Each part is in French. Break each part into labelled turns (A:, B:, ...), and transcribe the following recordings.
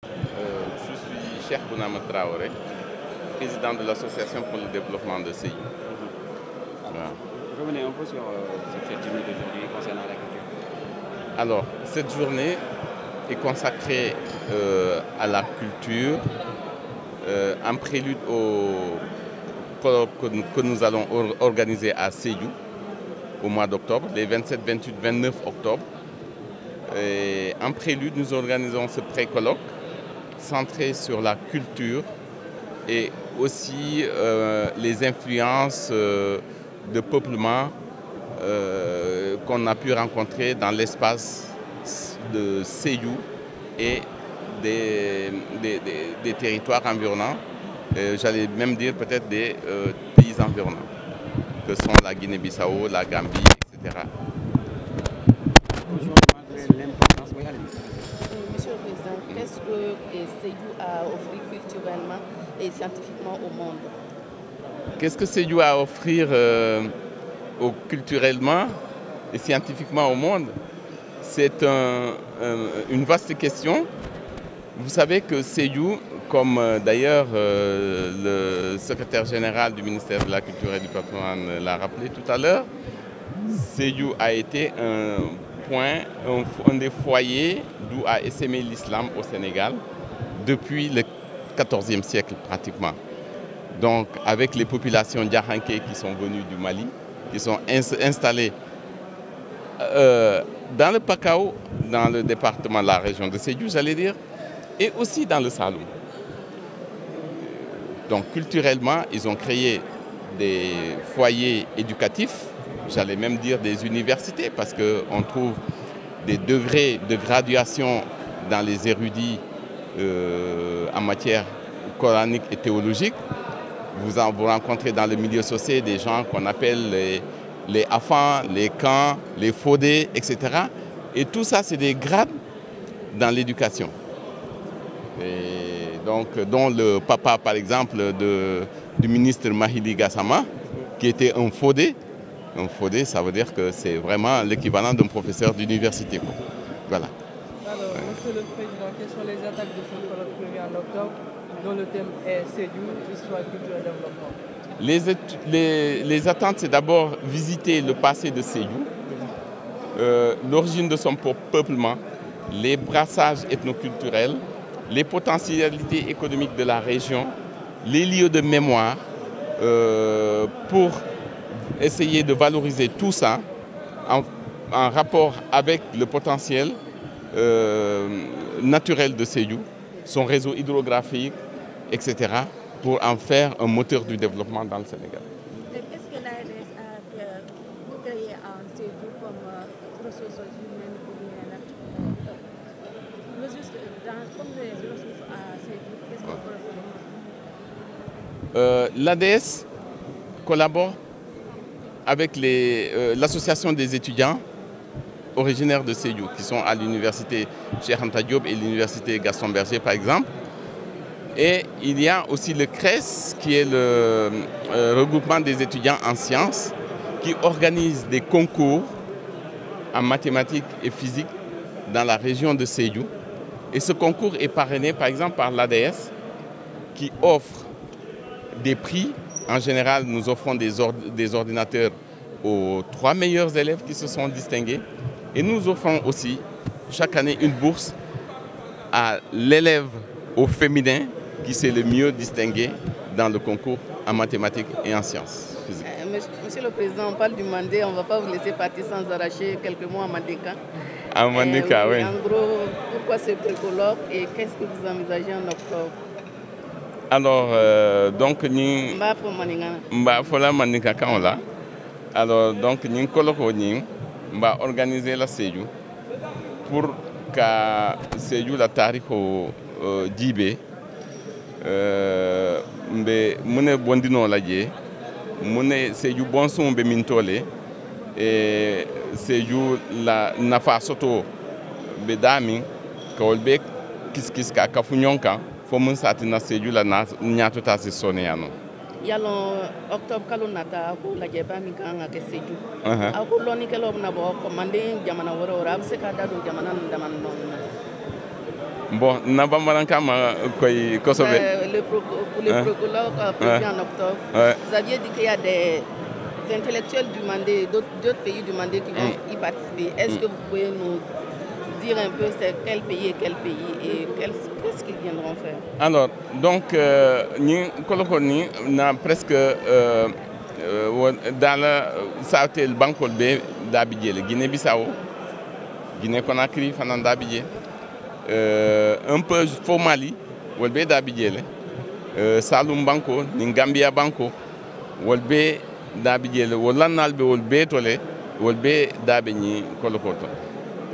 A: je suis Cheikh Bounama Traoré, président de l'association pour le développement de CI. Voilà.
B: Revenez un peu sur euh, cette journée d'aujourd'hui concernant la culture.
A: Alors, cette journée est consacrée euh, à la culture, euh, en prélude au colloque que nous, que nous allons or- organiser à Seyou au mois d'octobre, les 27, 28, 29 octobre. En prélude, nous organisons ce pré-colloque centré sur la culture et aussi euh, les influences euh, de peuplement euh, qu'on a pu rencontrer dans l'espace de Seyou et des, territoires environnants, j'allais même dire peut-être des pays environnants, que sont la Guinée-Bissau, la Gambie, etc.
B: Aujourd'hui, malgré l'importance, oui, allez-y.
C: Monsieur le Président, qu'est-ce que Seyou a offert culturellement et scientifiquement au monde?
A: Qu'est-ce que Seyou a à offrir euh, au- culturellement et scientifiquement au monde? C'est un- un- une vaste question. Vous savez que Seyou, comme euh, d'ailleurs euh, le secrétaire général du ministère de la Culture et du patrimoine l'a rappelé tout à l'heure, Seyou a été un point, un, des foyers d'où a essaimé l'islam au Sénégal depuis le XIVe siècle pratiquement. Donc avec les populations diakhanké qui sont venues du Mali, qui sont ins- installées euh, dans le Pakao, dans le département de la région de Sédhiou, j'allais dire, et aussi dans le Saloum. Donc culturellement, ils ont créé des foyers éducatifs, j'allais même dire des universités, parce qu'on trouve des degrés de graduation dans les érudits euh, en matière coranique et théologique. Vous, vous rencontrez dans le milieu social des gens qu'on appelle les, les afans, les camps, les faudés, etc. Et tout ça, c'est des grades dans l'éducation. Et donc, dont le papa, par exemple, de, du ministre Mahili Gassama, qui était un faudé. Un faudé, ça veut dire que c'est vraiment l'équivalent d'un professeur d'université. Voilà.
D: Alors, Monsieur le Président, quelles sont les attaques de ce colloque en octobre dont le thème est Sédhiou, histoire, culture et développement
A: Les, étu- les- les attentes, c'est d'abord visiter le passé de Seyou, euh, l'origine de son peu- peuplement, les brassages ethnoculturels, les potentialités économiques de la région, les lieux de mémoire, euh, pour essayer de valoriser tout ça en, rapport avec le potentiel euh, naturel de Seyou, son réseau hydrographique, etc., pour en faire un moteur du développement dans le Sénégal.
E: Qu'est-ce que l'ARS a euh, créé en Sédhiou comme euh, ressources humaines ou bien euh, ressources dans, comme les ressources à Sédhiou Qu'est-ce qu'on peut faire
A: Euh, L'ADS collabore avec euh, l'association des étudiants originaires de Seyou, qui sont à l'université Cheikh Diop et l'université Gaston Berger, par exemple. Et il y a aussi le CRES, qui est le euh, regroupement des étudiants en sciences, qui organise des concours en mathématiques et physique dans la région de Seyou. Et ce concours est parrainé, par exemple, par l'ADS, qui offre des prix. En général, nous offrons des, ord- des ordinateurs aux trois meilleurs élèves qui se sont distingués. Et nous offrons aussi chaque année une bourse à l'élève au féminin qui s'est le mieux distingué dans le concours en mathématiques et en sciences physiques.
C: Euh, Monsieur le Président, on parle du Mandé, on ne va pas vous laisser partir sans arracher quelques mots à Mandéka.
A: À
C: Euh,
A: oui.
C: En gros, pourquoi ce précolloque et qu'est-ce que vous envisagez en octobre?
A: Alors, euh, donc, nous,
C: Mba pour Maningana.
A: mba fola manika alors donc organiser la Sédhiou pour ka Sédhiou la tariko euh, jibe euh, mbe mune bondino la je mune Sédhiou bon sum be min tole e Sédhiou la nafa soto be dami kawol be kiskis ka ñon kan fo mun sati na Sédhiou la na ñatuta si soneyano
C: yalon octobre kalo nata ko lajɛba min kan ka kɛ seju
A: Ahan.
C: a ko lɔnnikɛlaw bɛna bɔ kɔmanden jamana wɛrɛ wɛrɛ a bɛ se k'a da don jamana ninnu dama ni ɲɔgɔn na
A: bon na bamanankan ma koyi kosɛbɛ
C: Euh, le pro- pour les
A: Hein?
C: procolores euh, prévus en octobre,
A: Ouais.
C: vous aviez dit qu'il y a des intellectuels du Mandé, d'autres d'autres pays du Mandé qui vont y participer. Est-ce que vous pouvez nous dire un peu c'est quel pays et quel pays et qu'est-ce qu'ils viendront faire.
A: Alors donc euh, ñi kolokon ni na presque euh, euh, won- dala sawtel bankol be daabi jeele guinée bissau guinée conakry fanan daabi jee euh, un peu fo mali wol be daabi jeele euh, salum banko ni gambia banko wol be daabi jeele wo lannal be wol be tole wol be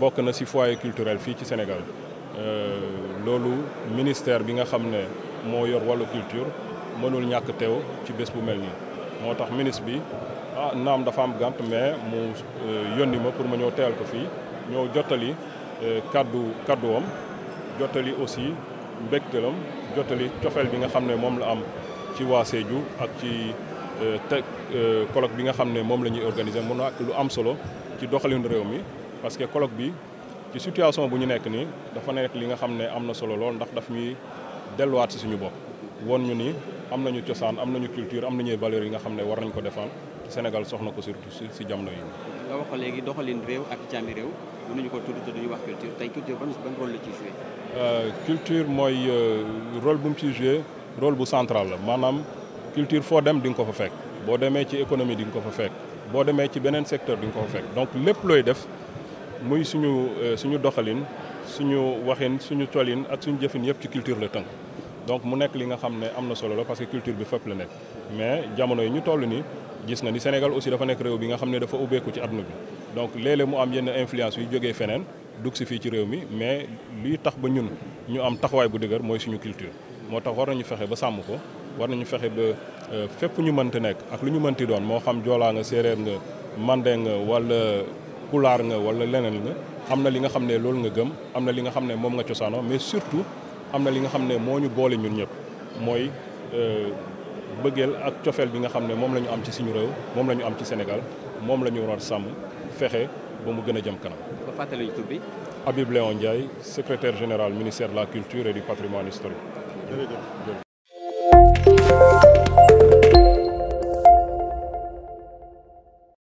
F: bokk na ci foyer culturel fii Sénégal. Euh, loolu ministère bi nga xam ne moo culture mënul ñàkk teew ci bés bu mel ministre bi ah naam dafa am gànt mais mu euh, yónni pour ma ñëw teewal ko fii ñëw jottali euh, jottali aussi mbégtelam jottali cofeel bi nga la am ci waa Sédhiou ak te la ñuy organiser lu am solo parce que colloque bi ci situation bu ñu nekk nii dafa nekk li nga xam ne am na solo lool ndax daf ñuy delluwaat si suñu bopp. Won ñu ni am nañu cosaan am nañu culture am nañuy valeurs yi nga xam ne war nañ ko te Sénégal soxna ko surtout si si jamono yi.
B: nga wax ko léegi doxalin réew ak réew mënuñu ko tudd te duñu wax culture. Tey culture ban ban rôle la ciy joué?
F: Euh, culture mooy euh, rôle bu mu ciy joué rôle bu central la. Maanaam culture foo dem di nga ko fa fekk. Boo demee ci économie di nga ko fa fekk. Boo demee ci beneen secteur di nga ko fa fekk. Donc lépp looy def muy suñu euh, suñu doxalin suñu waxin suñu ak suñu culture donc mu nekk li nga na la parce culture bi mais jamono yi ñu toll gis ni Sénégal aussi dafa nekk réew bi nga xam donc influence mais luy tax ba ñun ñu am taxawaay bu dëgër mooy culture. Moo tax war nañu fexe ba sàmm ko war nañu fexe ba euh, fépp ñu mënti nekk ak lu ñu mënti doon moo pulaar nga wala leneen nga am na li nga xam ne loolu nga gëm am na li nga xam ne moom nga cosaanoo mais surtout am na li nga xam ne moo ñu boole ñun ñëpp mooy bëggeel ak cofeel bi nga xam ne moom la ñu am ci suñu réew moom la ñu am ci Sénégal moom la ñu war a sàmm fexe ba mu gën a jëm kanam.
B: ba fàttali ñu tur bi.
F: Habib Léon Ndiaye secrétaire général ministère de la culture et du patrimoine historique. jërëjëf.